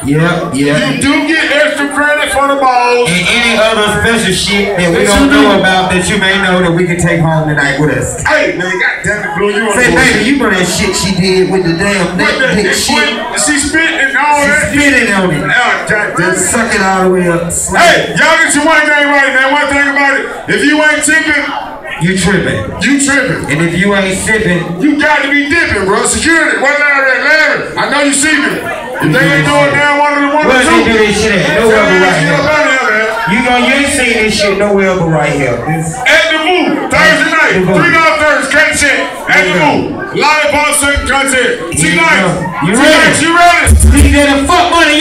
Yeah, yeah. You do get extra credit for the balls. And any other special shit that we That don't you do. know about that you may know that we can take home tonight with us. Hey, man, goddamn it, Blue, you on Say, baby, you know that shit she did with the damn neck What the- dick and shit. She spit and all She that. spitting on it. Oh, goddamn. Suck it all the way up. Hey, y'all get your one thing right, man. One thing about it, if you ain't tipping, You tripping. you tripping. And if you ain't sipping, You got to be dipping, bro. Security. What Larry? Larry. I know you see me. They ain't doing down one of the one where or they two. do this shit at? Nowhere but right here. out of here, man. You know, you ain't seen this shit nowhere but right here. At Dejavu, Thursday night, three dollar Thursday, cut check. At Dejavu, lollipop certain content. T night, You ready? you ready? we get a fuck money,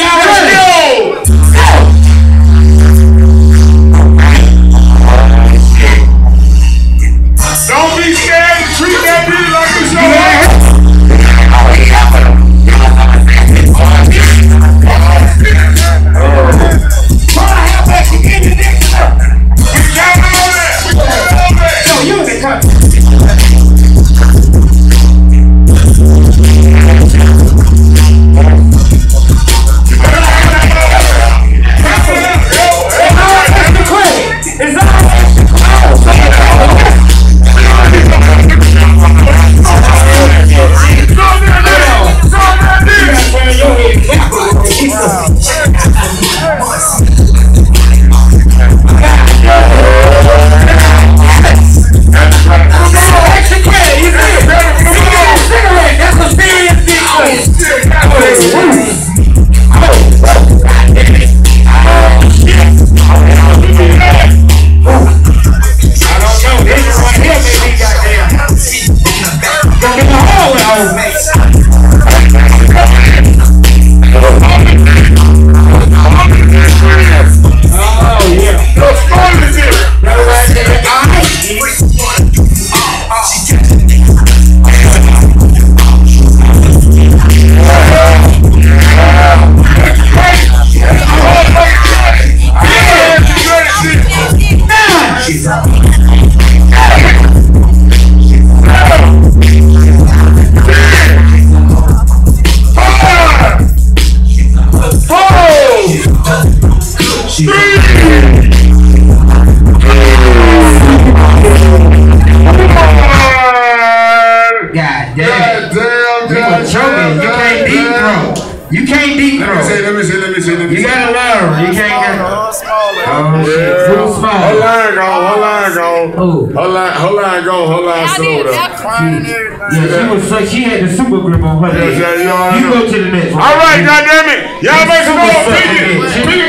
damn. God damn, You God were choking. You can't deep throw. You can't deep Let me see, throw. let me see, let me see, let me You see. gotta learn. You can't get. Oh shit. Too Hold small. line, go, hold line, go. Who? Hold line, hold line, go, hold line, Y'all slow did down. that crying and everything. Yeah, she was so she had the super grip on her. Yeah, yeah, you already You know. go to the next one. All right, goddamn it. Y'all make some Super noise. sucker. Big